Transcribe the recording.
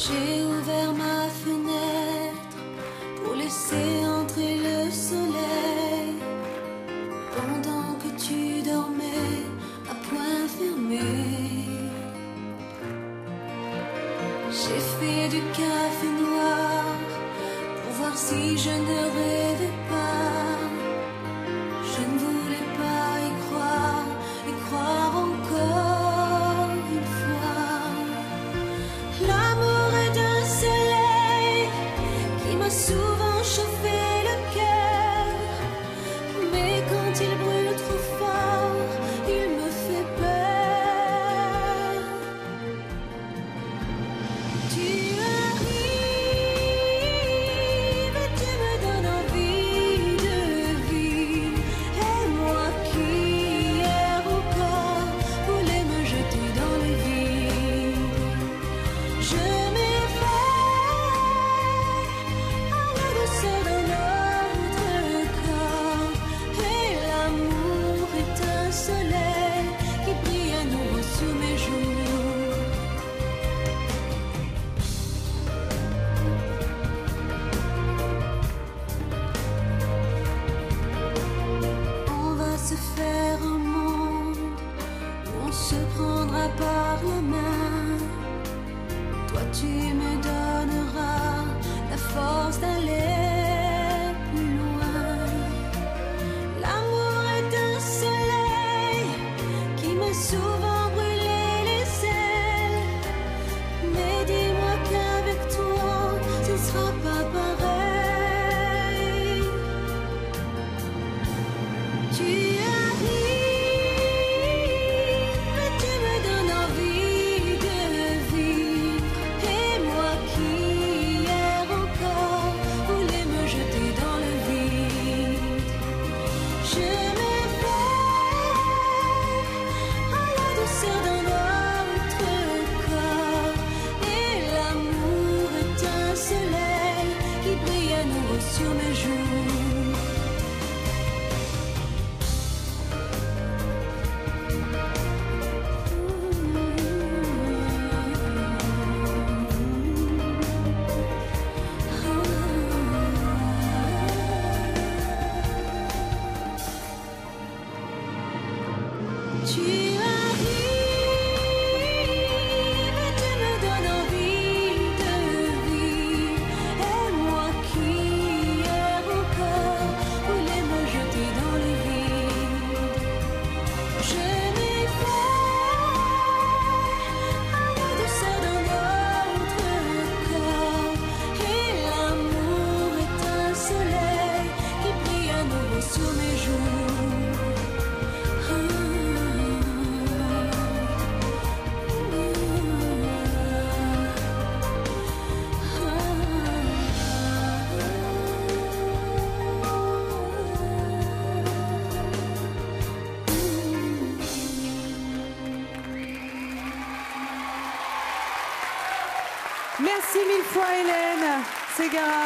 J'ai ouvert ma fenêtre pour laisser entrer le soleil. Pendant que tu dormais à point fermé, j'ai fait du café noir pour voir si je ne rêvais pas. Tu Tu Merci mille fois Hélène Ségara.